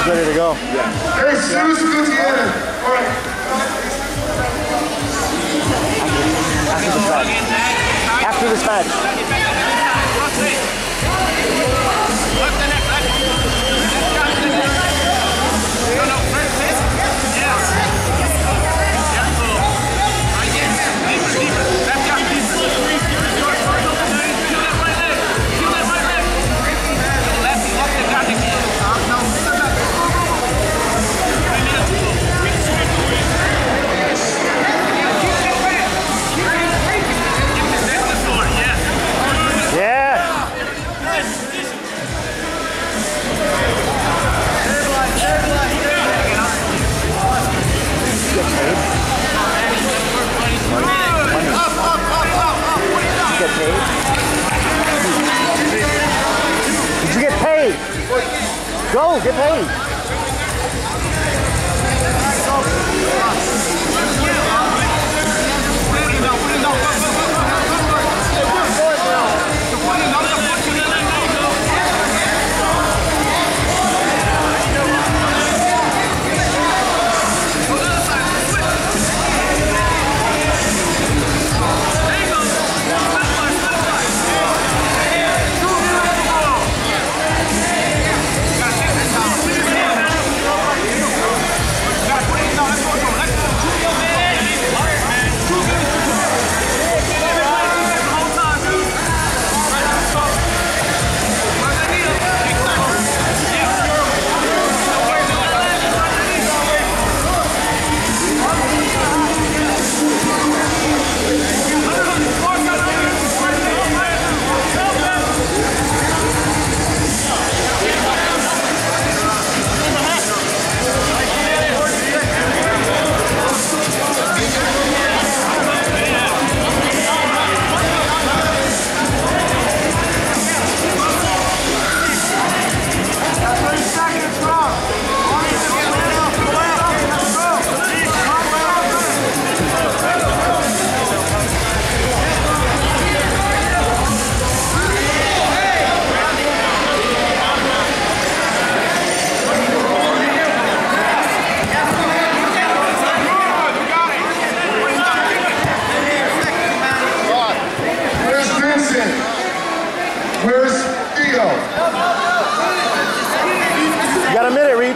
He's ready to go. Yeah. Jesus Gutierrez. All right. After this match. Go, get paid.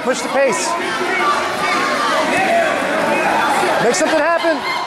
Push the pace. Make something happen.